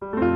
you.